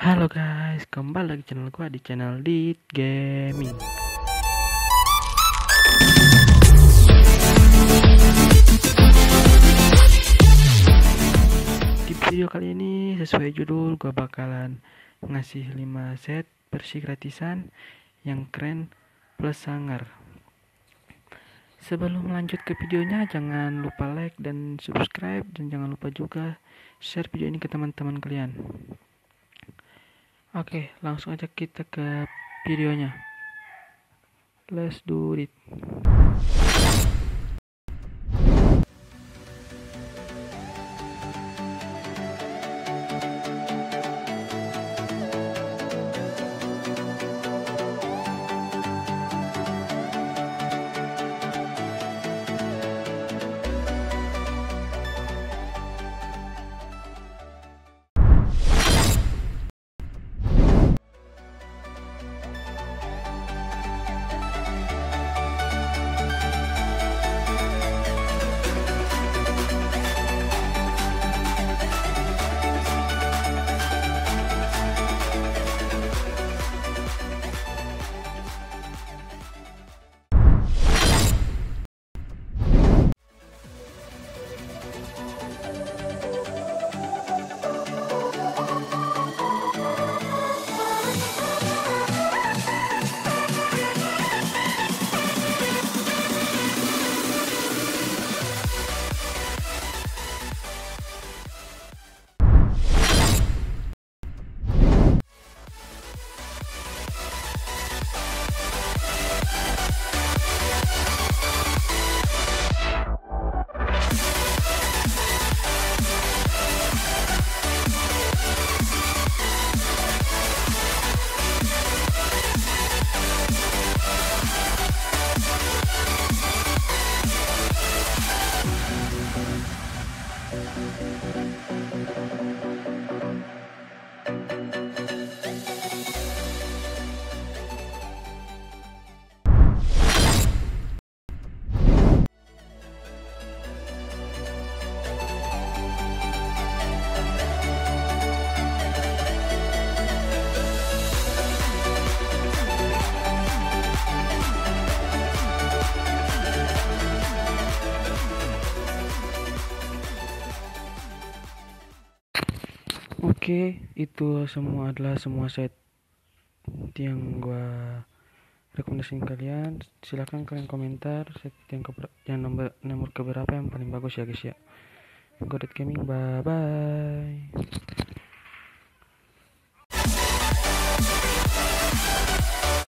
Halo guys, kembali lagi channel gua di channel Dit Gaming. Di video kali ini sesuai judul gua bakalan ngasih 5 set versi gratisan yang keren plus sangar. Sebelum lanjut ke videonya, jangan lupa like dan subscribe dan jangan lupa juga share video ini ke teman-teman kalian. Oke, langsung aja kita ke videonya. Let's do it. Oke, itu semua adalah semua set yang gua rekomendasikan kalian. Silahkan kalian komentar set yang keber yang nomor nomor keberapa yang paling bagus ya guys ya. Godet Gaming, bye bye.